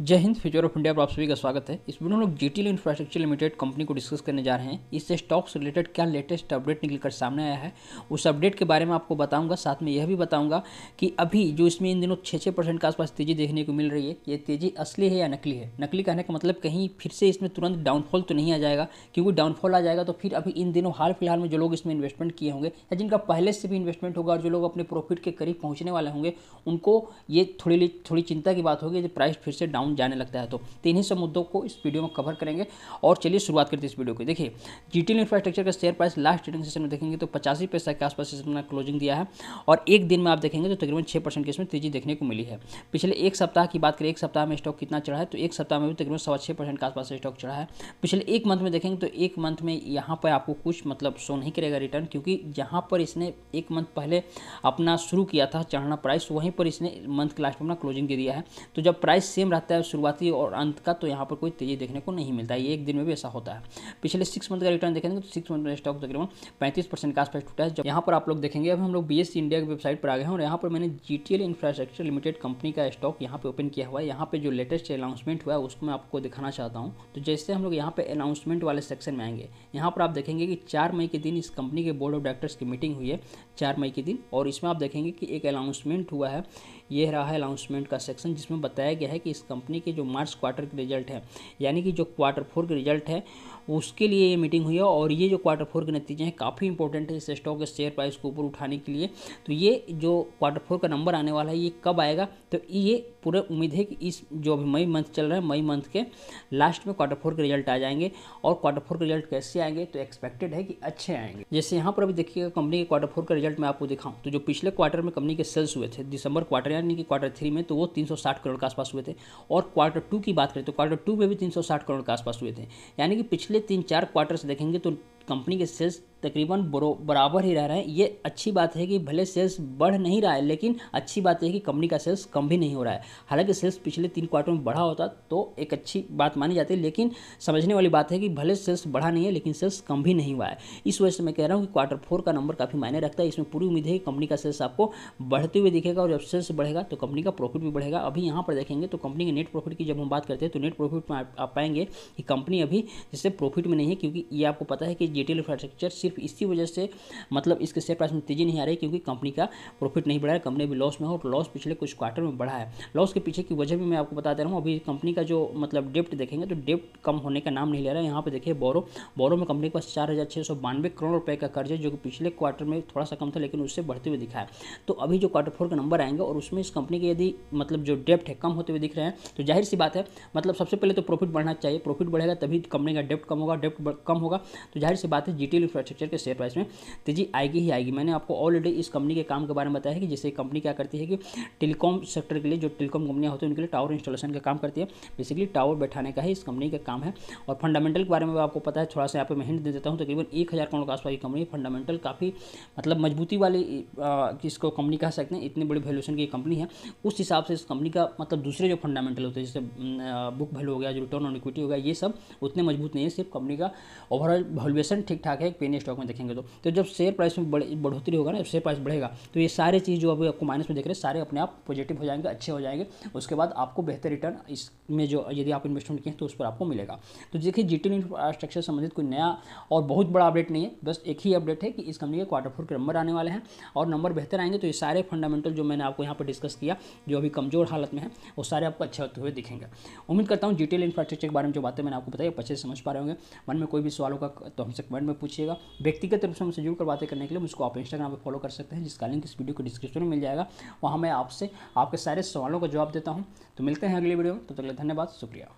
जय Hind, future of India पर आप सभी का स्वागत है। इस वीडियो में लोग जीटीएल इंफ्रास्ट्रक्चर लिमिटेड कंपनी को डिस्कस करने जा रहे हैं। इससे स्टॉक्स रिलेटेड क्या लेटेस्ट अपडेट निकल कर सामने आया है, उस अपडेट के बारे में आपको बताऊँगा। साथ में यह भी बताऊँगा कि अभी जो इसमें इन दिनों छः छः परसेंट के आसपास तेज़ी देखने को मिल रही है, ये तेज़ी असली है या नकली है? नकली कहने का मतलब कहीं फिर से इसमें तुरंत डाउनफॉल तो नहीं आ जाएगा, क्योंकि डाउनफॉल आ जाएगा तो फिर अभी इन दिनों हाल फ़िलहाल में जो लोग इसमें इन्वेस्टमेंट किए होंगे या जिनका पहले से भी इन्वेस्टमेंट होगा और जो लोग अपने प्रॉफिट के करीब पहुँचने वाले होंगे, उनको ये थोड़ी थोड़ी चिंता की बात होगी प्राइस फिर से डाउन जाने लगता है। तो तो इन्हीं सब मुद्दों को इस वीडियो में कवर करेंगे और चलिए शुरुआत करते हैं इस वीडियो को। देखिए जीटीएल इंफ्रास्ट्रक्चर का share price last trading session में देखेंगे तो पचासी पैसा के आसपास इसने क्लोजिंग दिया है और एक दिन में आप देखेंगे तो तकरीबन छः परसेंट की इसमें तेज़ी देखने को मिली है। पिछले एक सप्ताह की बात करें, एक सप्ताह में स्टॉक कितना चढ़ा है तो एक सप्ताह में भी तकरीबन सवा छः परसेंट के आसपास स्टॉक चढ़ा है। पिछले एक मंथ में देखेंगे तो एक मंथ में यहाँ पर आपको कुछ मतलब शो नहीं करेगा रिटर्न क्योंकि जहाँ पर इसने एक मंथ पहले अपना शुरू किया था चढ़ना प्राइस वहीं पर इसने मंथ के लास्ट में अपना क्लोजिंग दे दिया है। तो जब प्राइस सेम रहता है शुरुआती और अंत का तो यहाँ पर कोई तेज़ी देखने को नहीं मिलता। है एक दिन में भी ऐसा होता है। पिछले सिक्स मंथ का रिटर्न देखेंगे तो सिक्स मंथ में स्टॉक तकरीबन पैंतीस परसेंट का आसपास टूटा है। जब यहाँ पर आप लोग देखेंगे, अब हम लोग बी इंडिया की वेबसाइट पर आ गए हैं और यहाँ पर मैंने जी इंफ्रास्ट्रक्चर लिमिटेड कंपनी का स्टॉक यहाँ पर ओपन किया हुआ है। यहाँ पर जो लेटेस्ट अनाउंसमेंट हुआ है, उसको मैं आपको दिखाना चाहता हूँ। तो जैसे हम लोग यहाँ पर अनाउंसमेंट वाले सेक्शन में आएँगे, यहाँ पर आप देखेंगे कि चार मई के दिन इस कंपनी के बोर्ड ऑफ़ डायरेक्टर्स की मीटिंग हुई है, चार मई के दिन। और इसमें आप देखेंगे कि एक अनाउंसमेंट हुआ है, ये रहा है अनाउंसमेंट का सेक्शन जिसमें बताया गया है कि इस कंपनी के जो मार्च क्वार्टर के रिज़ल्ट है, यानी कि जो क्वार्टर फोर के रिज़ल्ट है, उसके लिए ये मीटिंग हुई है और ये जो क्वार्टर फोर के नतीजे हैं काफ़ी इंपॉर्टेंट है इस स्टॉक के शेयर प्राइस को ऊपर उठाने के लिए। तो ये जो क्वार्टर फोर का नंबर आने वाला है, ये कब आएगा? तो ये पूरा उम्मीद है कि इस जो अभी मई मंथ चल रहा है, मई मंथ के लास्ट में क्वार्टर फोर के रिज़ल्ट आ जाएँगे और क्वार्टर फोर के रिज़ल्ट कैसे आएँगे तो एक्सपेक्टेड है कि अच्छे आएँगे। जैसे यहाँ पर अभी देखिएगा कंपनी के क्वार्टर फोर का रिज़ल्ट मैं आपको दिखाऊँ। तो जो पिछले क्वार्टर में कंपनी के सेल्स हुए थे दिसंबर क्वार्टर यानी कि क्वार्टर थ्री में तो वो तीन करोड़ के आसपास हुए थे और क्वार्टर टू की बात करें तो क्वार्टर टू में भी तीन सौ साठ करोड़ के आसपास हुए थे। यानी कि पिछले तीन चार क्वार्टर से देखेंगे तो कंपनी के सेल्स तकरीबन बराबर ही रह रहे हैं। ये अच्छी बात है कि भले सेल्स बढ़ नहीं रहा है, लेकिन अच्छी बात है कि कंपनी का सेल्स कम भी नहीं हो रहा है। हालाँकि सेल्स पिछले तीन क्वार्टर में बढ़ा होता तो एक अच्छी बात मानी जाती है, लेकिन समझने वाली बात है कि भले सेल्स बढ़ा नहीं है, लेकिन सेल्स कम भी नहीं हुआ है। इस वजह से मैं कह रहा हूँ कि क्वार्टर फोर का नंबर काफ़ी मायने रखता है। इसमें पूरी उम्मीद है कि कंपनी का सेल्स आपको बढ़ते हुए दिखेगा, और जब सेल्स बढ़ेगा तो कंपनी का प्रॉफिट भी बढ़ेगा। अभी यहाँ पर देखेंगे तो कंपनी के नेट प्रॉफिट की जब हम बात करते हैं तो नेट प्रॉफिट में आप पाएँगे कि कंपनी अभी जिससे प्रॉफिट में नहीं है, क्योंकि ये आपको पता है कि जेटीएल इंफ्रास्ट्रक्चर सिर्फ़ इसी वजह से मतलब इसके शेयर प्राइस में तेज़ी नहीं आ रही क्योंकि कंपनी का प्रॉफिट नहीं बढ़ा है कंपनी भी लॉस में हो और लॉस पिछले कुछ क्वार्टर में बढ़ा है। लॉस के पीछे की वजह भी मैं आपको बता दे रहा हूँ। अभी कंपनी का जो मतलब डेप्ट देखेंगे तो डेप्ट कम होने का नाम नहीं ले रहा है। यहाँ पर देखिए बोरो बोरो में कंपनी के पास चार हज़ार छः सौ बानवे करोड़ रुपए का कर्ज है, जो कि पिछले क्वार्टर में थोड़ा सा कम था, लेकिन उससे बढ़ते हुए दिखा है। तो अभी जो क्वार्टर फोर का नंबर आएँगे और उसमें इस कंपनी के यदि मतलब जो डेप्ट है, कम होते हुए दिख रहे हैं तो ज़ाहिर सी बात है मतलब सबसे पहले तो प्रॉफिट बढ़ना चाहिए। प्रॉफिट बढ़ेगा तभी कंपनी का डेप्ट कम होगा डेप्ट कम होगा। तो ज़ाहिर सी बात है जीटीएल इंफ्रास्ट्रक्चर के शेयर प्राइस में। तेज़ी आएगी ही आएगी। मैंने आपको ऑलरेडी इस कंपनी के काम के बारे में बताया है कि जैसे कंपनी क्या करती है कि टेलीकॉम सेक्टर के लिए जो टेलीकॉम कंपनियाँ होती हैं, उनके लिए टावर इंस्टॉलेशन का काम करती है। बेसिकली टावर बैठाने का ही इस कंपनी का काम है। और फंडामेंटल के बारे में आपको पता है, थोड़ा सा यहाँ पर मैं हिंट दे देता हूँ। तकरीबन एक हज़ार करोड़ के आसपास की कंपनी फंडामेंटल काफ़ी मतलब मजबूती वाली इसको कंपनी कह सकते हैं, इतनी बड़ी वैल्यूशन की कंपनी है। उस हिसाब से इस कंपनी का मतलब दूसरे जो फंडामेंटल होते हैं, जैसे बुक वैल्यू हो गया, जो रिटर्न ऑन इक्विटी हो गया, ये सब उतने मज़बूत नहीं है। सिर्फ़ कंपनी का ओवरऑल वैल्यूएशन ठीक ठाक है पेनी स्टॉक में देखेंगे तो, तो जब शेयर प्राइस में बढ़ोतरी होगा ना शेयर प्राइस बढ़ेगा तो ये सारे चीज़ जो अभी आपको माइनस में देख रहे हैं सारे अपने आप पॉजिटिव हो जाएँगे अच्छे हो जाएँगे। उसके बाद आपको बेहतर रिटर्न इसमें जो यदि आप इन्वेस्टमेंट किए तो उस पर आपको मिलेगा। तो देखिए जी इंफ्रास्ट्रक्चर संबंधित कोई नया और बहुत बड़ा अपडेट नहीं है बस एक ही अपडेट है कि इस कंपनी के क्वार्टर फोर के नंबर आने वाले हैं और नंबर बेहतर आएँगे तो ये सारे फंडामेंटल जो मैंने आपको यहाँ पर डिस्कस किया जो अभी कमज़ोर हालत में है वो सारे आपको अच्छे होते हुए दिखेंगे। उम्मीद करता हूँ जीटीएल इंफ्रास्ट्रक्चर के बारे में जो बातें मैंने आपको बताई अच्छे से समझ पा रहे होंगे। मन में कोई भी सवालों का तो हमसे कमेंट में पूछिएगा। व्यक्तिगत रूप से मुझसे जुड़कर बातें करने के लिए मुझको आप इंस्टाग्राम पर फॉलो कर सकते हैं, जिसका लिंक इस वीडियो को डिस्क्रिप्शन में मिल जाएगा। वहाँ मैं आपसे, आपके सारे सवालों का जवाब देता हूँ। तो मिलते हैं अगले वीडियो में। तब तक धन्यवाद, शुक्रिया।